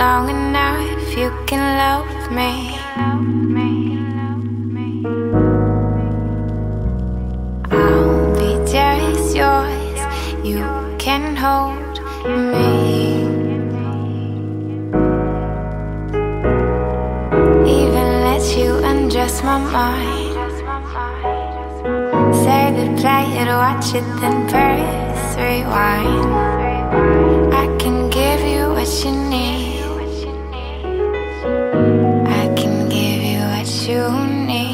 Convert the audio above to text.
long enough, you can love me. I'll be just yours, you can hold me. Even let you undress my mind. Say the play it, watch it, then press rewind. you need.